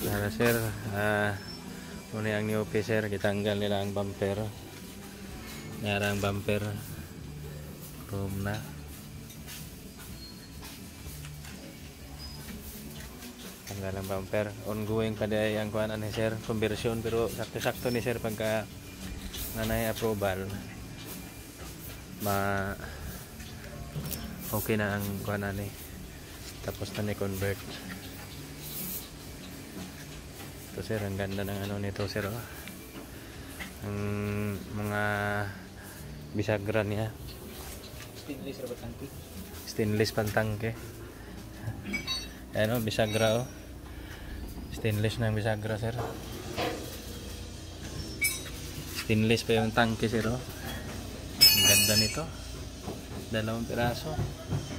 Para sir, muna ang new sir, kitanggal nila ang bumper. Nara ang bumper. Room na. Tanggal ang bumper. Ongoing pa di ang kuan ni sir, conversion pero sakto-sakto ni sir pagka nanay approval. Ma okay na ang kuan ni. Tapos na ni convert. Ito sir, ang ganda ng ano nito sir. Oh. Ang mga bisagra niya. Stainless rubber tanki. Stainless pantangke. Ayan o, bisagra o. Stainless na bisagra sir. Stainless pa yung tangke sir o. Ang ganda nito. Dalawang piraso.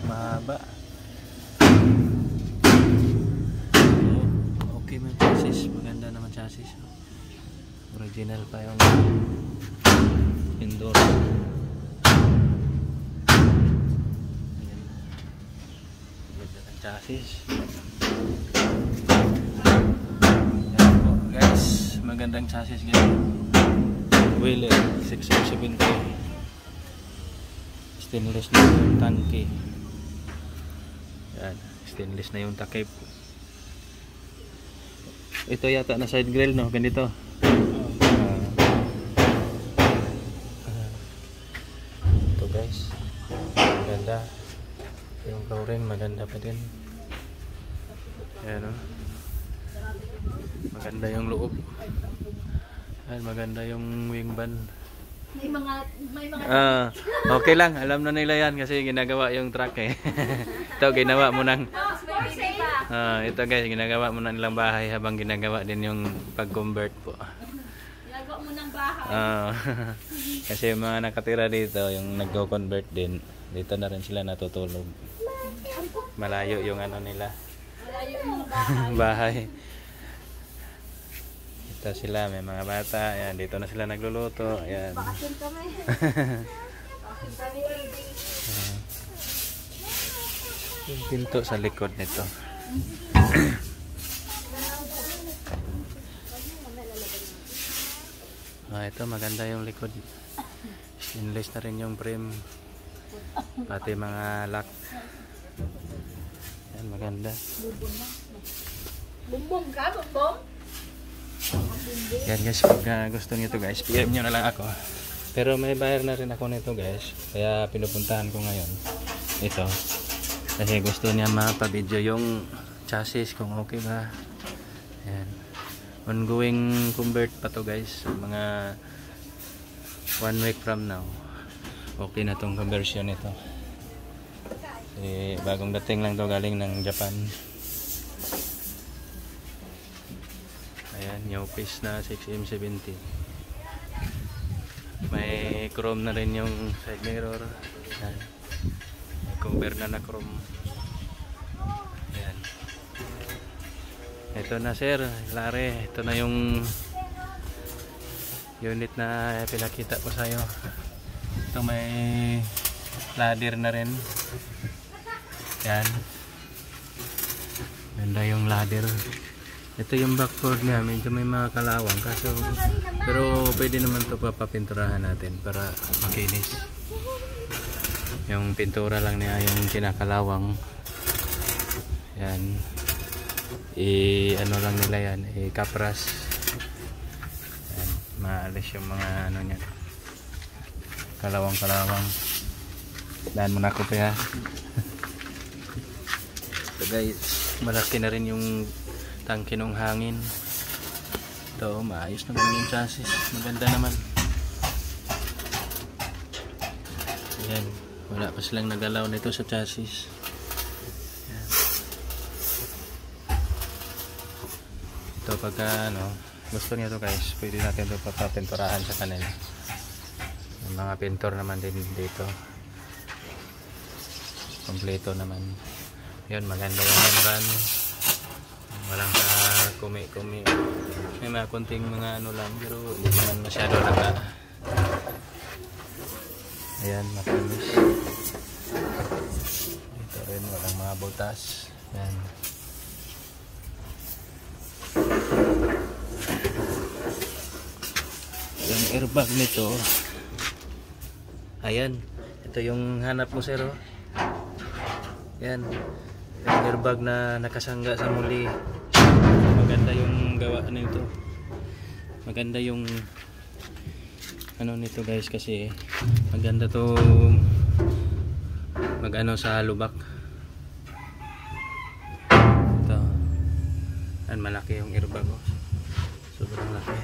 Mahaba. Okay man chassis. Maganda naman chassis. Original pa yung indoor. Ayan. Ganda ng chassis. Guys. Magandang chassis guys. Wheeler 670. Stainless na yung tanke. Yan. Stainless na yung takip. Ito yata na side grill no? Ganito. Ah. ito guys. Maganda. Yung flooring maganda pa din. Ayan o. Maganda yung loob. Ayan, maganda yung wing van. May mga, may mga, Ah, okay lang. Alam na nila yan kasi ginagawa yung truck eh. ito, ginawa mo ng... may pa. Ah, ito guys, ginagawa mo na nilang bahay habang ginagawa din yung pag-convert po. Ginagawa mo ng bahay. Ah, kasi yung mga nakatira dito, yung nagko-convert din, dito na rin sila natutulog. Malayo yung ano nila, Malayo yung bahay. bahay. Ito sila, may mga bata, ayan, dito na sila nagluluto, ayan. Kami. Kami. Yung pinto sa likod nito. ah, ito maganda yung likod. Stainless na rin yung frame. Pati mga lock. Yan, maganda. Bumbong ka, bumbong? Yan guys, pag ah, gusto niyo to guys, PM nyo na lang ako. Pero may bayar na rin ako nito guys. Kaya pinupuntahan ko ngayon. Ito. Kasi gusto niya mapabidyo yung chassis kung okay ba. Yan. Ongoing convert pa to guys. Mga one week from now. Okay na tong conversion nito. Kasi bagong dating lang to galing ng Japan. Ayan, new piece na 6M70. May chrome na rin yung side mirror. Ayan. May cover na na chrome. Ayan. Ito na sir, Lare. Ito na yung unit na pinakita ko sa'yo. Ito may ladder na rin. Yan. Ganda yung ladder. Ito yung backboard niya, medyo may mga kalawang kaso pero pwede naman to papapinturahan natin para makinis. Yung pintura lang niya yung kinakalawang. Yan. I ano lang nila yan, i kapras. Yan, maalis yung mga ano niya. Kalawang-kalawang. Daan mo na ako pa. So guys, malaki na rin yung tangke ng hangin. Ito, maayos naman yung chassis. Maganda naman. Ayan, wala pa silang nagalaw nito sa chassis. Ayan. Ito pagka ano, gusto niya to guys, pwede natin ito papapinturahan sa kanila. Yung mga pintor naman din dito. Kompleto naman. Yun, maganda yung membrane walang ka kumi kumi may mga konting mga ano lang pero hindi naman masyado naka ayan matamis. Dito rin walang mga butas. Ayan. Yung airbag nito. Ayan ito yung hanap mo sir oh. ayan. Yung airbag na nakasangga sa muli maganda yung gawa nito. Maganda yung ano nito guys kasi maganda to mag ano sa lubak. Ito. Yan malaki yung airbag oh. sobrang laki.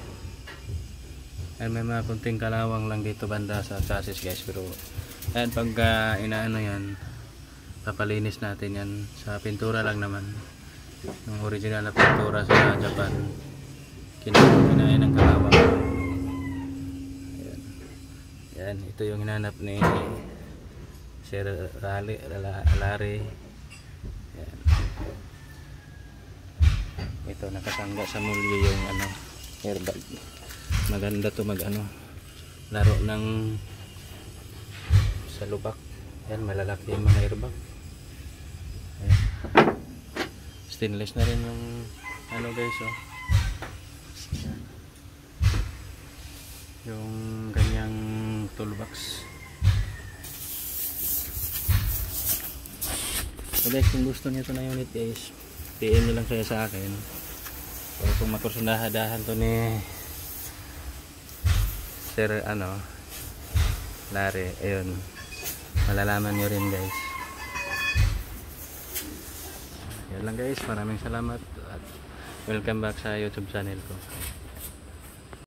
Yan may mga kunting kalawang lang dito banda sa chassis guys pero yan pag uh, inaano yan papalinis natin yan. Sa pintura lang naman yung original na pintura sa Japan kinain ng kalawang yan. yan ito yung hinanap ni Sir Rale, Rala- Alare yan. ito nakasangga sa mulyo yung ano airbag maganda to mag ano laro ng sa lubak yan malalaki yung mga airbag Ayan. Stainless na rin yung ano guys oh. Yung ganyang toolbox. So guys kung gusto niyo to na unit guys PM nyo lang kayo sa akin. So kung makursunadahan to ni Sir ano Lare ayun. Malalaman nyo rin guys yan lang guys maraming salamat at welcome back sa youtube channel ko